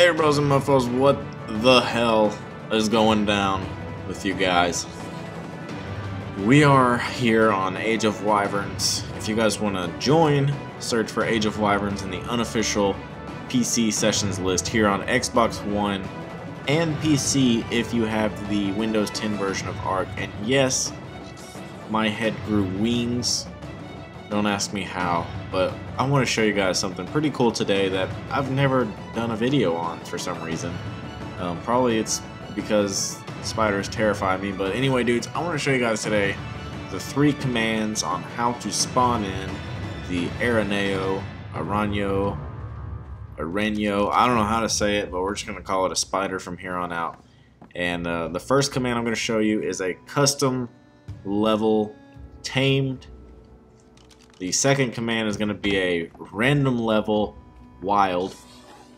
Hey bros and muffos, what the hell is going down with you guys? We are here on Age of Wyverns. If you guys want to join, search for Age of Wyverns in the unofficial PC sessions list here on Xbox One and PC if you have the Windows 10 version of Ark. And yes, my head grew wings. Don't ask me how, but I want to show you guys something pretty cool today that I've never done a video on for some reason. Um, probably it's because spiders terrify me, but anyway dudes, I want to show you guys today the three commands on how to spawn in the Araneo, Aranyo, Arenyo, I don't know how to say it, but we're just going to call it a spider from here on out. And uh, the first command I'm going to show you is a custom level tamed. The second command is going to be a random level wild.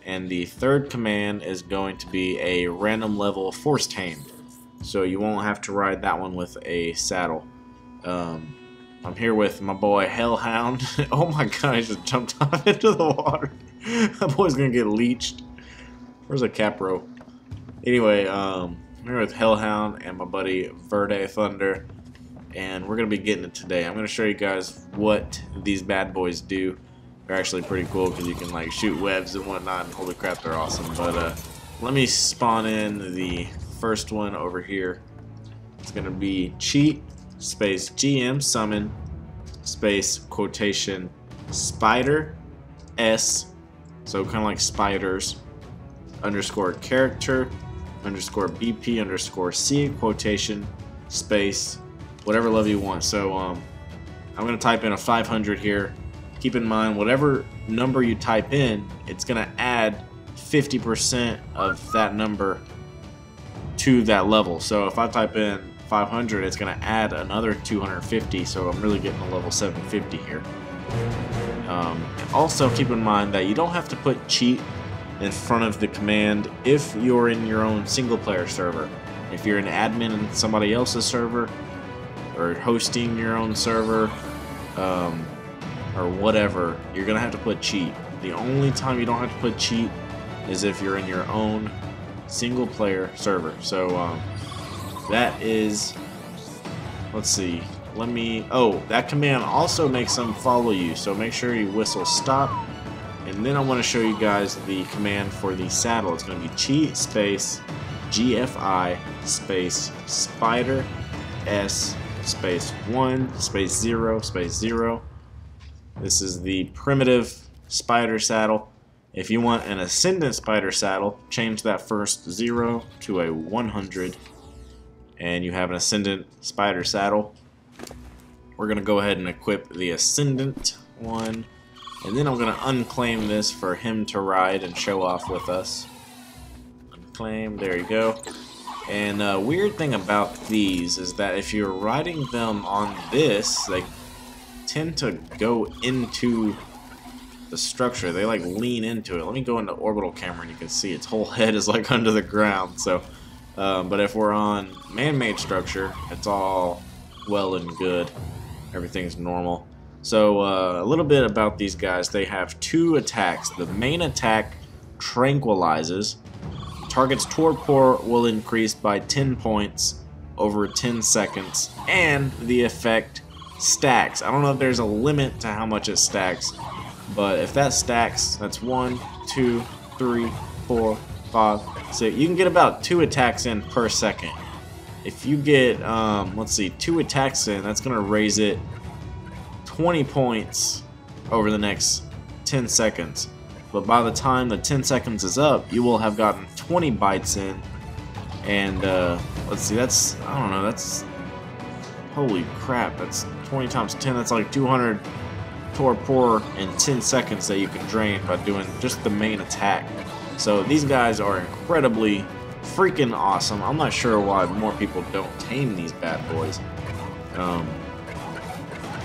And the third command is going to be a random level force tamed. So you won't have to ride that one with a saddle. Um, I'm here with my boy Hellhound. oh my god, I just jumped off into the water. that boy's gonna get leached. Where's a Kapro? Anyway, um, I'm here with Hellhound and my buddy Verde Thunder. And we're gonna be getting it today. I'm gonna show you guys what these bad boys do. They're actually pretty cool because you can like shoot webs and whatnot. And holy crap, they're awesome. But uh, let me spawn in the first one over here. It's gonna be cheat space GM summon space quotation spider S so kind of like spiders underscore character underscore BP underscore C quotation space whatever level you want so um, I'm gonna type in a 500 here keep in mind whatever number you type in it's gonna add 50% of that number to that level so if I type in 500, it's going to add another 250, so I'm really getting a level 750 here. Um, also keep in mind that you don't have to put cheat in front of the command if you're in your own single player server. If you're an admin in somebody else's server, or hosting your own server, um, or whatever, you're going to have to put cheat. The only time you don't have to put cheat is if you're in your own single player server. So, um, that is, let's see, let me, oh, that command also makes them follow you, so make sure you whistle stop. And then I want to show you guys the command for the saddle. It's going to be cheat space GFI space spider S space 1 space 0 space 0. This is the primitive spider saddle. If you want an ascendant spider saddle, change that first 0 to a 100 and you have an Ascendant Spider Saddle. We're going to go ahead and equip the Ascendant one, and then I'm going to unclaim this for him to ride and show off with us. Unclaim, there you go. And a uh, weird thing about these is that if you're riding them on this, they tend to go into the structure. They like lean into it. Let me go into orbital camera and you can see its whole head is like under the ground. So um, but if we're on man-made structure, it's all well and good. Everything's normal. So uh, a little bit about these guys. They have two attacks. The main attack tranquilizes. Target's torpor will increase by 10 points over 10 seconds. And the effect stacks. I don't know if there's a limit to how much it stacks. But if that stacks, that's one, two, three, four, five, so you can get about two attacks in per second. If you get, um, let's see, two attacks in, that's going to raise it 20 points over the next 10 seconds. But by the time the 10 seconds is up, you will have gotten 20 bites in. And, uh, let's see, that's, I don't know, that's, holy crap, that's 20 times 10, that's like 200 torpor in 10 seconds that you can drain by doing just the main attack. So these guys are incredibly freaking awesome. I'm not sure why more people don't tame these bad boys. Um,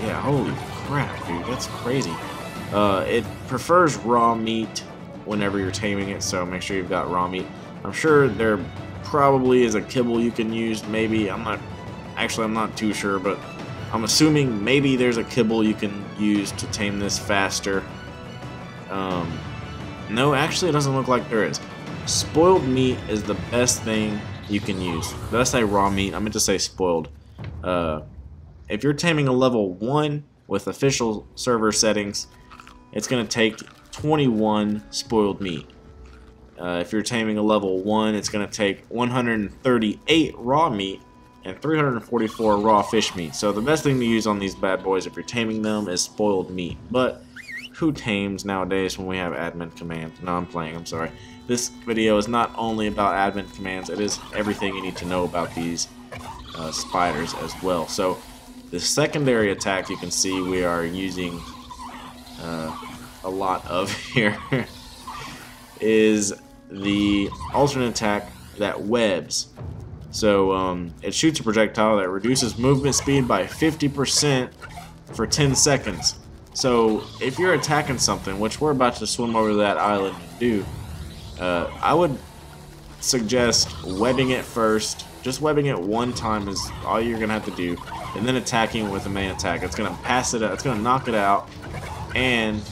yeah, holy crap, dude, that's crazy. Uh, it prefers raw meat whenever you're taming it, so make sure you've got raw meat. I'm sure there probably is a kibble you can use, maybe. I'm not, actually, I'm not too sure, but I'm assuming maybe there's a kibble you can use to tame this faster. Um, no, actually it doesn't look like there is. spoiled meat is the best thing you can use. Did I say raw meat? I meant to say spoiled. Uh, if you're taming a level 1 with official server settings, it's going to take 21 spoiled meat. Uh, if you're taming a level 1, it's going to take 138 raw meat and 344 raw fish meat. So the best thing to use on these bad boys if you're taming them is spoiled meat. But who tames nowadays when we have admin commands? No, I'm playing, I'm sorry. This video is not only about admin commands, it is everything you need to know about these uh, spiders as well. So the secondary attack you can see we are using uh, a lot of here is the alternate attack that webs. So um, it shoots a projectile that reduces movement speed by 50% for 10 seconds. So if you're attacking something, which we're about to swim over that island and do, uh, I would suggest webbing it first. Just webbing it one time is all you're gonna have to do, and then attacking with the main attack. It's gonna pass it. It's gonna knock it out, and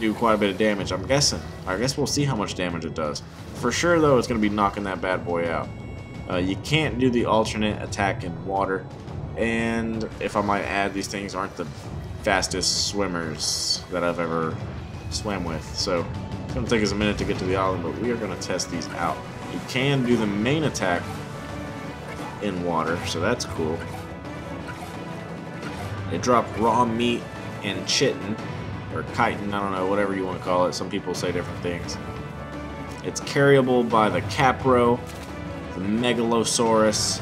do quite a bit of damage. I'm guessing. I guess we'll see how much damage it does. For sure, though, it's gonna be knocking that bad boy out. Uh, you can't do the alternate attack in water, and if I might add, these things aren't the fastest swimmers that I've ever swam with. So it's going to take us a minute to get to the island, but we are going to test these out. You can do the main attack in water, so that's cool. They drop raw meat and chitin, or chitin, I don't know, whatever you want to call it. Some people say different things. It's carryable by the Kapro, the Megalosaurus,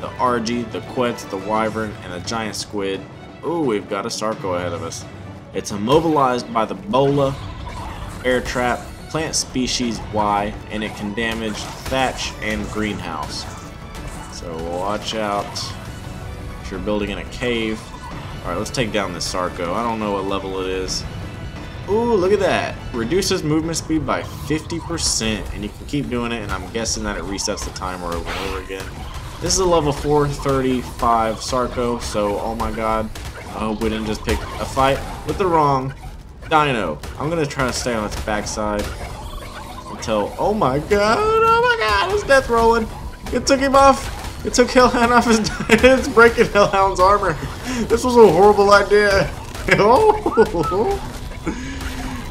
the Argy, the Quetz, the Wyvern, and the Giant Squid. Ooh, we've got a Sarco ahead of us. It's immobilized by the Bola, Air Trap, Plant Species Y, and it can damage thatch and greenhouse. So watch out if you're building in a cave. Alright, let's take down this Sarco. I don't know what level it is. Ooh, look at that. Reduces movement speed by 50%, and you can keep doing it, and I'm guessing that it resets the timer over and over again. This is a level 435 Sarco, so oh my god, I hope we didn't just pick a fight with the wrong dino. I'm gonna try to stay on its backside until, oh my god, oh my god, it's death rolling. It took him off. It took Hellhound off his, it's breaking Hellhound's armor. This was a horrible idea. Oh.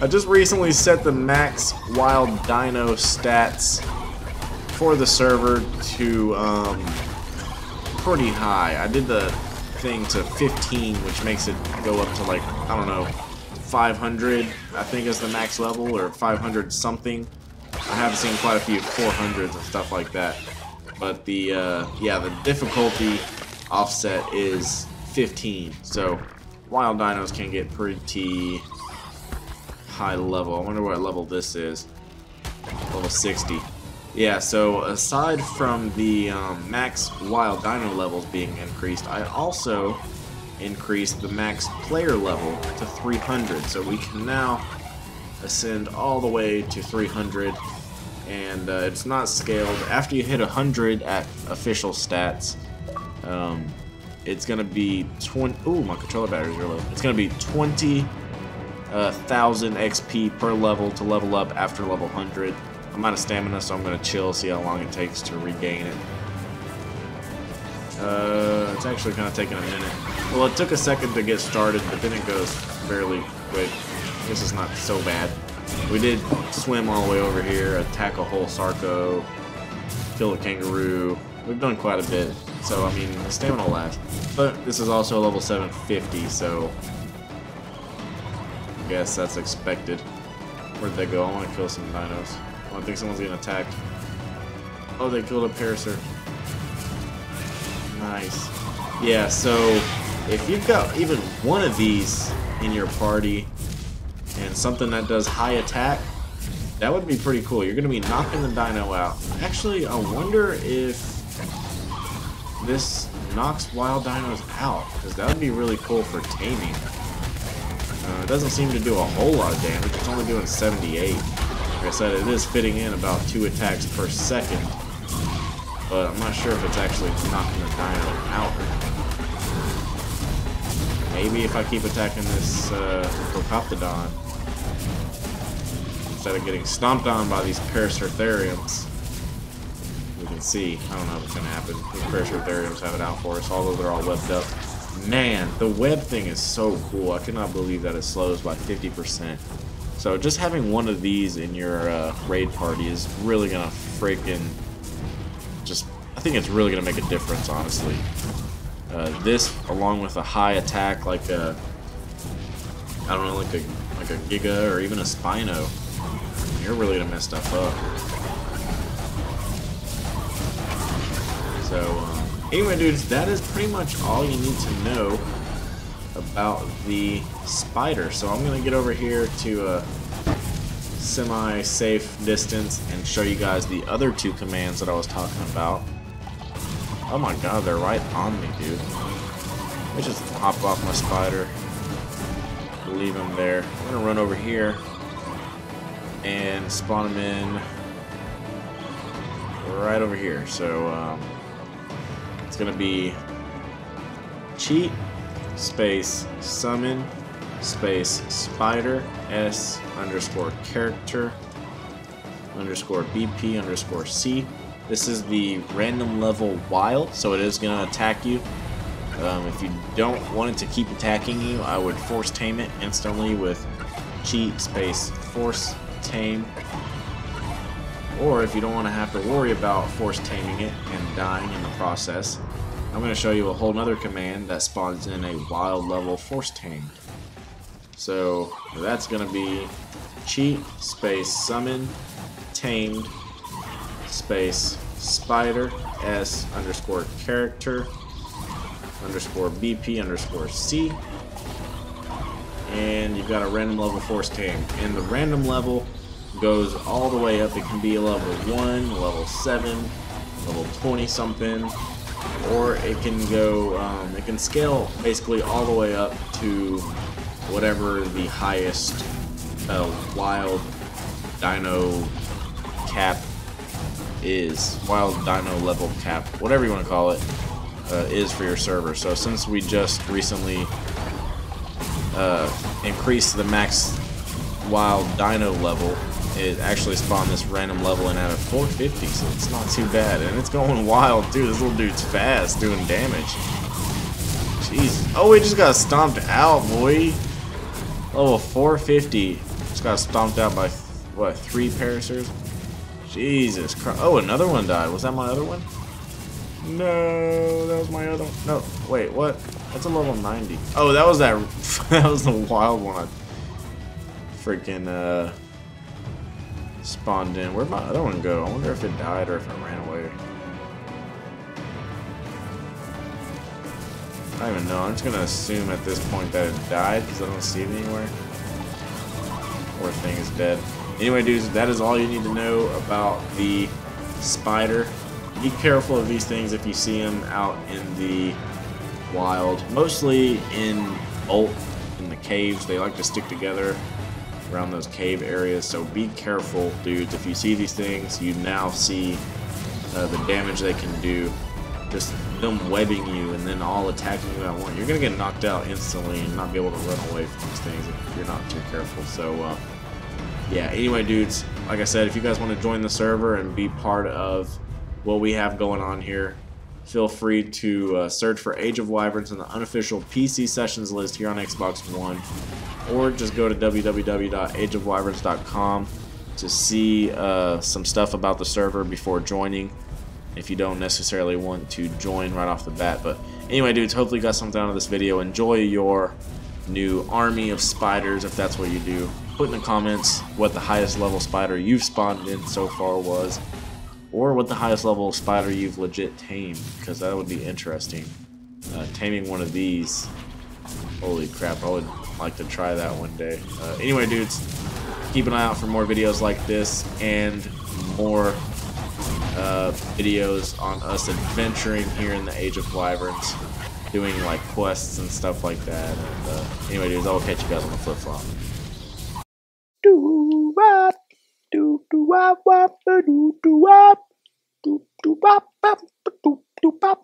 I just recently set the max wild dino stats for the server to um, pretty high. I did the thing to 15, which makes it go up to like, I don't know, 500, I think is the max level, or 500 something. I have seen quite a few 400s and stuff like that. But the, uh, yeah, the difficulty offset is 15, so wild dinos can get pretty high level. I wonder what level this is. Level 60. Yeah, so aside from the um, max wild dino levels being increased, I also increased the max player level to 300. So we can now ascend all the way to 300 and uh, it's not scaled. After you hit 100 at official stats, um, it's gonna be 20. Ooh, my controller batteries are low. It's gonna be 20,000 uh, XP per level to level up after level 100. I'm out of stamina, so I'm to chill, see how long it takes to regain it. Uh, it's actually kind of taking a minute. Well, it took a second to get started, but then it goes fairly quick. This is not so bad. We did swim all the way over here, attack a whole Sarco, kill a kangaroo. We've done quite a bit, so I mean, stamina lasts. But this is also a level 750, so I guess that's expected. Where'd they go? I want to kill some dinos. Oh, I think someone's getting attacked. Oh, they killed a Parasaur. Nice. Yeah, so if you've got even one of these in your party and something that does high attack, that would be pretty cool. You're going to be knocking the dino out. Actually, I wonder if this knocks wild dinos out, because that would be really cool for taming. Uh, it doesn't seem to do a whole lot of damage. It's only doing 78. Like I said, it is fitting in about two attacks per second, but I'm not sure if it's actually knocking the dino out. Maybe if I keep attacking this uh, Procoptodon, instead of getting stomped on by these Paraceratheriums. We can see. I don't know what's going to happen. These Paraceratheriums have it out for us, although they're all webbed up. Man, the web thing is so cool. I cannot believe that it slows by 50%. So just having one of these in your uh, raid party is really going to freaking just... I think it's really going to make a difference, honestly. Uh, this, along with a high attack like a... I don't know, like a, like a Giga or even a Spino, you're really to mess stuff up. So, um, Anyway, dudes, that is pretty much all you need to know about the spider. So I'm to get over here to a semi-safe distance and show you guys the other two commands that I was talking about. Oh my god, they're right on me, dude. Let me just hop off my spider. Leave him there. I'm to run over here and spawn him in right over here. So, um, it's to be cheat space summon space spider s underscore character underscore bp underscore c. This is the random level wild, so it is going to attack you. Um, if you don't want it to keep attacking you, I would force tame it instantly with cheat space force tame or if you don't want to have to worry about force taming it and dying in the process, I'm going to show you a whole other command that spawns in a wild level force tame. So that's going to be cheat space summon tamed space spider s underscore character underscore bp underscore c and you've got a random level force tamed. And the random level goes all the way up. It can be a level 1, level 7, level 20 something, or it can go, um, it can scale basically all the way up to whatever the highest uh, wild dino cap is, wild dino level cap, whatever you want to call it, uh, is for your server. So since we just recently uh, increased the max wild dino level it actually spawned this random level and at a 450, so it's not too bad. And it's going wild, too. This little dude's fast, doing damage. Jeez. Oh, we just got stomped out, boy. Level 450. Just got stomped out by, what, three Paracers? Jesus Christ. Oh, another one died. Was that my other one? No, that was my other one. No, wait, what? That's a level 90. Oh, that was that. that was the wild one. Freaking, uh spawned in. Where'd my other one go? I wonder if it died or if it ran away. I don't even know. I'm just going to assume at this point that it died because I don't see it anywhere. Poor thing is dead. Anyway, dudes, that is all you need to know about the spider. Be careful of these things if you see them out in the wild. Mostly in Bolt, in the caves. They like to stick together around those cave areas. So be careful, dudes. If you see these things, you now see uh, the damage they can do. Just them webbing you and then all attacking you at once. You're going to get knocked out instantly and not be able to run away from these things if you're not too careful. So, uh, yeah, anyway, dudes, like I said, if you guys want to join the server and be part of what we have going on here, feel free to uh, search for Age of Wyverns in the unofficial PC sessions list here on Xbox One, or just go to www.ageofwyverns.com to see uh, some stuff about the server before joining if you don't necessarily want to join right off the bat. But anyway, dudes, hopefully you got something out of this video. Enjoy your new army of spiders if that's what you do. Put in the comments what the highest level spider you've spawned in so far was or what the highest level spider you've legit tamed, because that would be interesting. Uh, taming one of these, holy crap, I would like to try that one day. Uh, anyway, dudes, keep an eye out for more videos like this and more uh, videos on us adventuring here in the Age of Wyverns, doing like quests and stuff like that. And uh, anyway, dudes, I will catch you guys on the flip flop. Do what? Wop wop do do wop do do bop bop do do bop